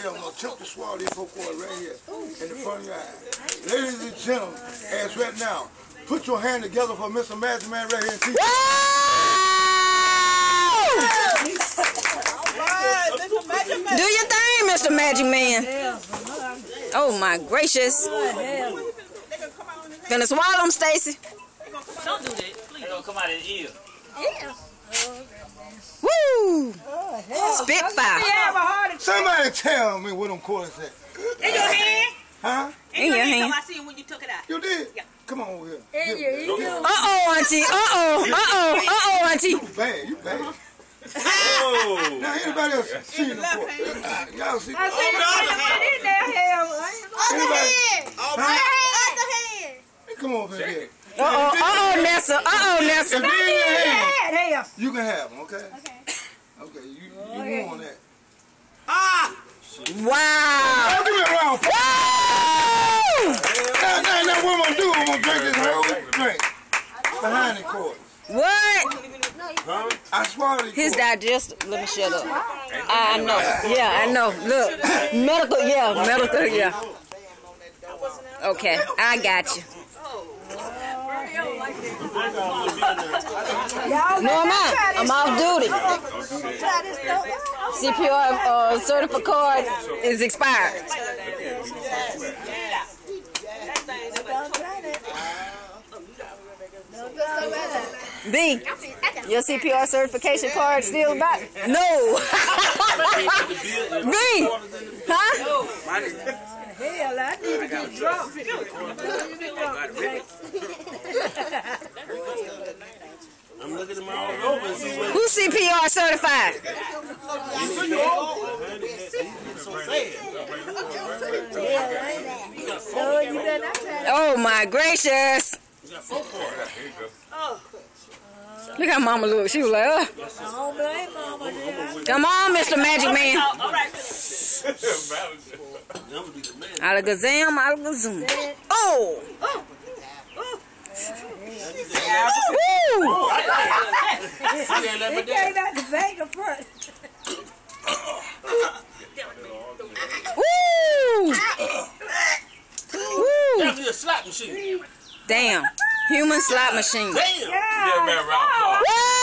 here. I'm gonna choke the swallow these folk boys right here in the front of your eye. Ladies and gentlemen, as right now, put your hand together for Mr. Magic Man right here. See? Do your thing, Mr. Magic Man. Oh my gracious. Gonna swallow him, Stacy. Don't do that. Please. It's gonna come out of his ear. Woo! Spitfire. Somebody tell me what them quarters at. In your hand. Huh? In your hand. I see you when you took it out. You did? Yeah. Come on over here. In your ear. Uh-oh, auntie. Uh-oh. Uh-oh. Uh-oh, auntie. You bad. You bad. Oh. Now anybody else see the court? Y'all see? I see you in there. Anybody? Other hand. Come over here. Uh-oh. Uh-oh, Nessa. Uh-oh, If Nessa. they in your hand, you can have them, okay? Okay. Okay, you, you won that. Wow. Now give me a round. of applause. Woo! Now, now, now, what I'm gonna do, I'm gonna drink this whole drink. Behind the court. What? I swallowed it. His digestive. Let me shut up. I know. Yeah, I know. Look. Medical. Yeah, medical. Yeah. Okay, I got you. No, I'm out. I'm off duty. CPR uh, certificate card is expired. B, your CPR certification card still back? No. B, huh? Hell, I need to get drunk. I'm looking at my Who's CPR certified? Oh my gracious. Look how mama look. She was like, uh. Come on, Mr. Magic Man. Alakazam, alakazam. Oh! Woo! He came out the bank up front. Woo! Woo! That's a slot machine. Damn. Human slot machine. Damn. Yeah, man, round. Woo!